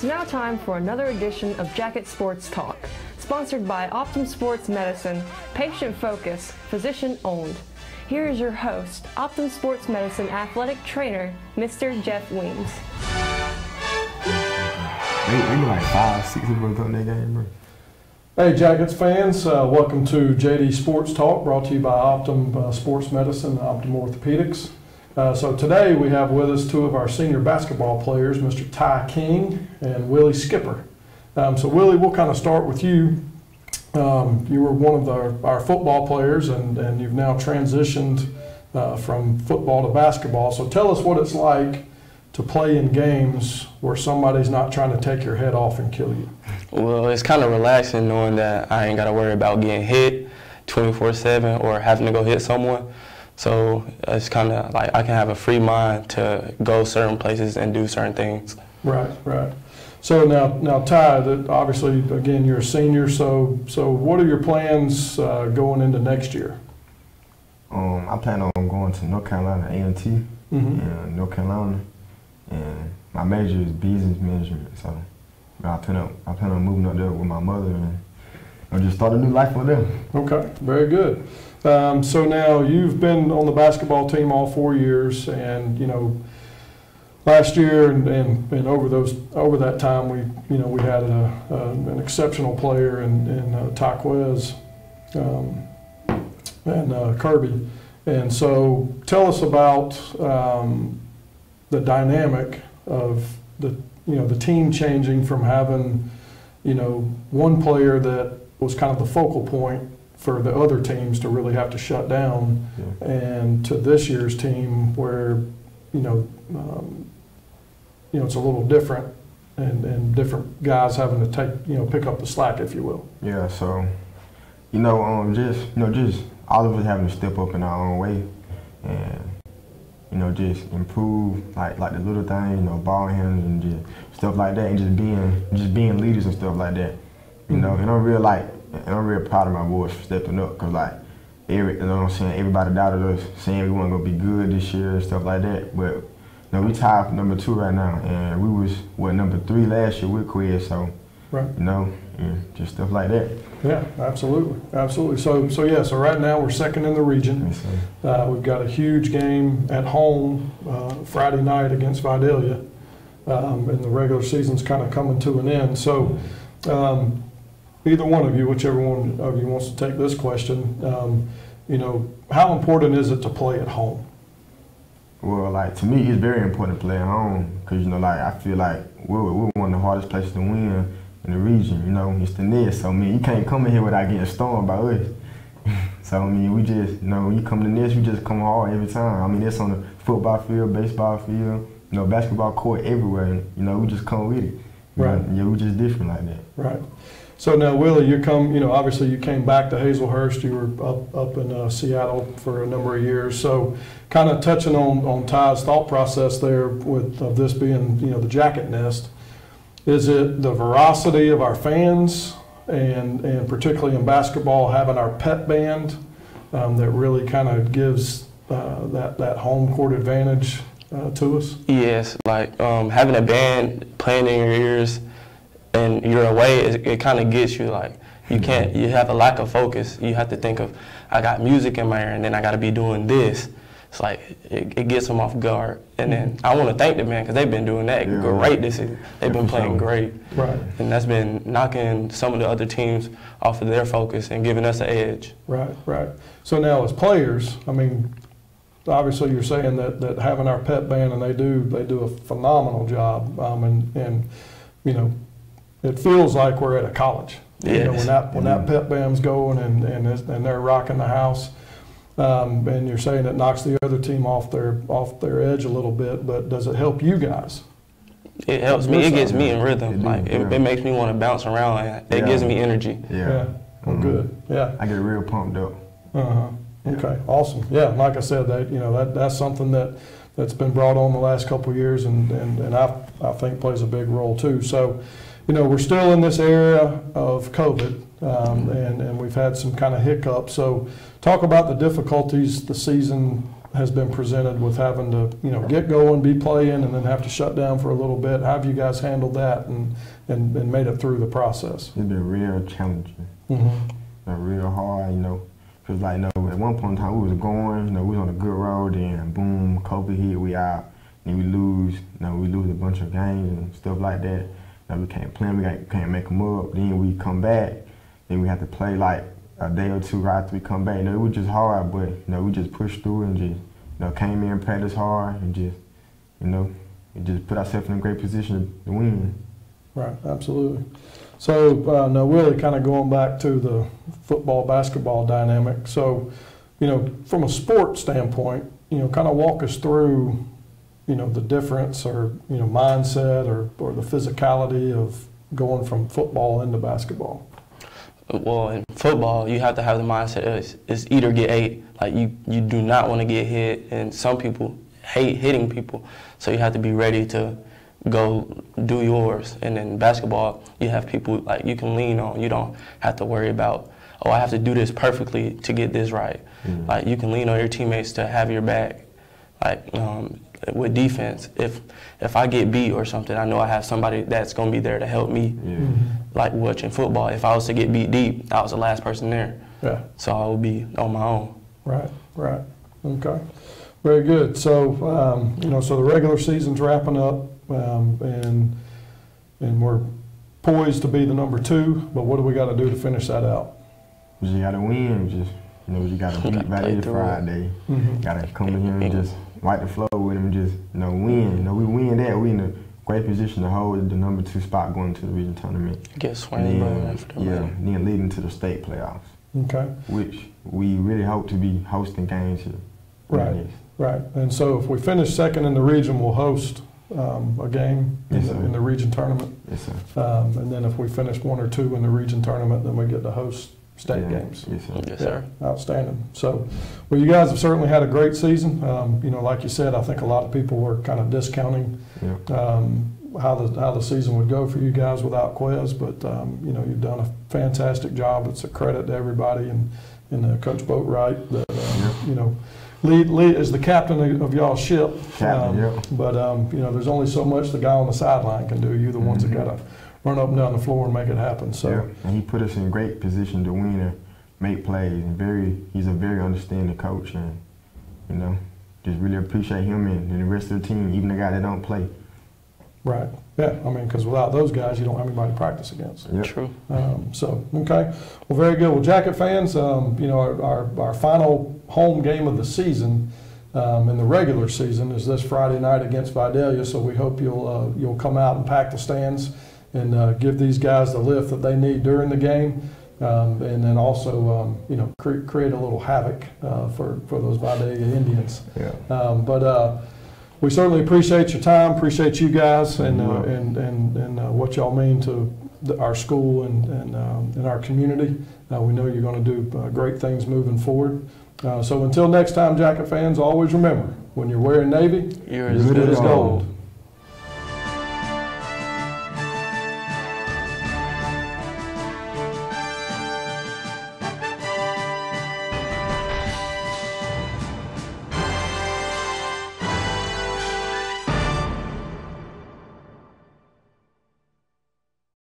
It's now time for another edition of Jacket Sports Talk, sponsored by Optim Sports Medicine, patient focused, physician owned. Here is your host, Optim Sports Medicine athletic trainer, Mr. Jeff Weems. They, they be like five, six of us on that game, bro. Hey, Jackets fans, uh, welcome to JD Sports Talk, brought to you by Optim uh, Sports Medicine, Optim Orthopedics. Uh, so today we have with us two of our senior basketball players, Mr. Ti King and Willie Skipper. Um, so Willie, we'll kind of start with you. Um, you were one of the, our football players, and, and you've now transitioned uh, from football to basketball. So tell us what it's like to play in games where somebody's not trying to take your head off and kill you. Well, it's kind of relaxing knowing that I ain't got to worry about getting hit 24/7 or having to go hit someone. So it's kind of like I can have a free mind to go certain places and do certain things. Right, right. So now, now Ti, that obviously, again, you're a senior. So, so what are your plans uh, going into next year? Um, I plan on going to North Carolina A&T Mhm. in North Carolina, and my major is business management. So I plan on I plan on moving up there with my mother and I'll just start a new life with them. Okay, very good. Um, so now you've been on the basketball team all four years, and you know, last year and, and, and over those over that time, we you know we had a, a, an exceptional player in, in uh, Taquez um, and uh, Kirby, and so tell us about um, the dynamic of the you know the team changing from having you know one player that was kind of the focal point for the other teams to really have to shut down, Yeah. and to this year's team where you know um, you know it's a little different, and, and different guys having to take you know pick up the slack, if you will. Yeah, so you know, um, just you know, just all of us having to step up in our own way, and you know, just improve like like the little things, you know, ball handling and just stuff like that, and just being just being leaders and stuff like that. You know, mm-hmm. and I'm real like, and I'm real proud of my boys for stepping up, cause like every, you know what I'm saying, everybody doubted us, saying we weren't gonna be good this year and stuff like that, but. You know, we tied for number two right now, and we was what number three last year with Quez, so Right. you know, yeah, just stuff like that. Yeah, absolutely, absolutely. So so yeah, so right now we're second in the region. Uh, we've got a huge game at home uh, Friday night against Vidalia, um, and the regular season's kind of coming to an end. So, um, either one of you, whichever one of you wants to take this question, um, you know, how important is it to play at home? Well, like to me, it's very important to play at home because you know, like I feel like we're, we're one of the hardest places to win in the region. You know, it's the Nest. So I mean, you can't come in here without getting stormed by us. so I mean, we just you know, when you come to Nest, you just come hard every time. I mean, it's on the football field, baseball field, you know, basketball court everywhere. You know, we just come with it. You Right. know, yeah, we just different like that. Right. So now, Willie, you come, you know, obviously you came back to Hazlehurst. You were up, up in uh, Seattle for a number of years. So kind of touching on, on Ti's thought process there with of this being, you know, the jacket nest. Is it the veracity of our fans and, and particularly in basketball, having our pep band um, that really kind of gives uh, that, that home court advantage uh, to us? Yes, like um, having a band playing in your ears and you're away, it, it kind of gets you like you can't. You have a lack of focus. You have to think of I got music in my ear and then I got to be doing this. It's like it, it gets them off guard. And then I want to thank the man because they've been doing that Yeah. great this season. They've been playing great, Right. and that's been knocking some of the other teams off of their focus and giving us an edge. Right, right. So now as players, I mean, obviously you're saying that, that having our pep band and they do, they do a phenomenal job. Um, and, and, you know, it feels like we're at a college. You know, when that, when that pep band's going and, and, and they're rocking the house. Um, and you're saying it knocks the other team off their, off their edge a little bit, but does it help you guys? It helps me. It gets me in rhythm. It Like it, it makes me want to bounce around. And it Yeah. gives me energy. Yeah. Well, Mhm. good, yeah. I get real pumped up. Uh-huh. Okay, awesome. Yeah, like I said, that, you know, that, that's something that, that's been brought on the last couple of years and, and, and I, I think plays a big role too. So, you know, we're still in this area of COVID, um, and, and we've had some kind of hiccups. So talk about the difficulties the season has been presented with having to, you know, get going, be playing, and then have to shut down for a little bit. How have you guys handled that and, and, and made it through the process? It's been real challenging, Mm-hmm. uh, real hard, you know. Cause like, you know, at one point in time we was going, you know, we was on a good road, and boom, COVID hit, we out, and we lose, you know, we lose a bunch of games and stuff like that. We can't play, 'em, we can't, make them up. Then we come back, then we have to play like a day or two right after we come back. You know, it was just hard, but you know, we just pushed through and just, you know, came in, practiced hard, and just, you know, and just put ourselves in a great position to win. Right, absolutely. So, uh, now Willie, kind of going back to the football, basketball dynamic. So, you know, from a sport standpoint, you know, kind of walk us through, you know, the difference or, you know, mindset or, or the physicality of going from football into basketball. Well, in football, you have to have the mindset is, is either get eight, like you, you do not want to get hit, and some people hate hitting people, so you have to be ready to go do yours. And in basketball, you have people like you can lean on. You don't have to worry about, oh, I have to do this perfectly to get this right. Mhm. Like you can lean on your teammates to have your back. Like um, with defense, if if I get beat or something, I know I have somebody that's gonna be there to help me Yeah. like watching football. If I was to get beat deep, I was the last person there, Yeah, so I would be on my own. right, right. Okay. Very good. So, um, you know, so the regular season's wrapping up, um, and, and we're poised to be the number two, but what do we got to do to finish that out? We just gotta win. We just, you know, we just gotta Gotta beat play Valley through it. Friday. Mhm. Gotta come in here and just wipe the floor with them and just, you know, win. You know, we win that. We in a great position to hold the number two spot going to the region tournament. Get And swing by then, after the yeah, win. then leading to the state playoffs, Okay, which we really hope to be hosting games here. Right. Yes. right. And so if we finish second in the region, we'll host um, a game in the, in the region tournament. Yes, sir. Um, and then if we finish one or two in the region tournament, then we get to host state Yeah. games. Yes, sir. Yes, sir. Yeah, outstanding. So, well, you guys have certainly had a great season. Um, you know, like you said, I think a lot of people were kind of discounting Yeah. um, how the how the season would go for you guys without Quez, but um, you know, you've done a fantastic job. It's a credit to everybody and and uh, Coach Boatwright that uh, Yeah. you know lead lead as the captain of, of y'all's ship. Captain, Um, yeah. But um, you know, there's only so much the guy on the sideline can do. You're the ones Mhm. that got to run up and down the floor and make it happen. So. Yeah, and he put us in great position to win and make plays. And very, he's a very understanding coach, and you know, just really appreciate him and, and the rest of the team, even the guy that don't play. Right. Yeah. I mean, because without those guys, you don't have anybody to practice against. Yep. True. Um, so, okay. Well, very good. Well, Jacket fans, um, you know, our, our, our final home game of the season um, in the regular season is this Friday night against Vidalia. So we hope you'll uh, you'll come out and pack the stands and uh, give these guys the lift that they need during the game. Um, and then also, um, you know, cre- create a little havoc uh, for, for those Vidalia Indians. Yeah. Um, but uh, we certainly appreciate your time, appreciate you guys, and uh, Yeah. and and, and uh, what y'all mean to the, our school and and, um, and our community. Uh, we know you're going to do uh, great things moving forward. Uh, so until next time, Jacket fans, always remember when you're wearing navy, You're as Good good as as gold. gold.